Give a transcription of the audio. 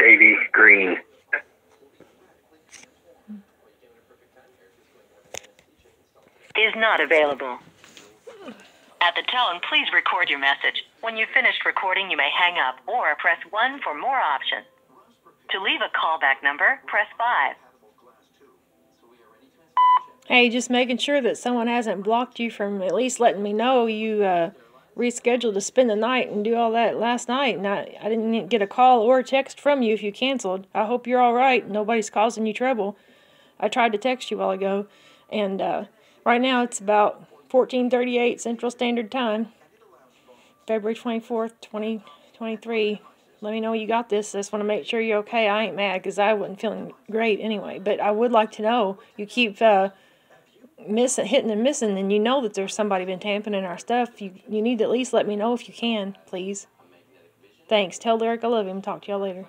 Davie Green. Is not available. At the tone, please record your message. When you've finished recording, you may hang up or press 1 for more options. To leave a callback number, press 5. Hey, just making sure that someone hasn't blocked you from at least letting me know you uh, rescheduled to spend the night and do all that last night. And I, I didn't get a call or a text from you if you canceled. I hope you're all right. Nobody's causing you trouble. I tried to text you a while ago, and uh, right now it's about 14:38 Central Standard Time, February 24th, 2023. Let me know you got this. I just want to make sure you're okay. I ain't mad because I wasn't feeling great anyway. But I would like to know. You keep uh, missing, hitting and missing, and you know that there's somebody been tampering in our stuff. You you need to at least let me know if you can, please. Thanks. Tell Derek I love him. Talk to y'all later.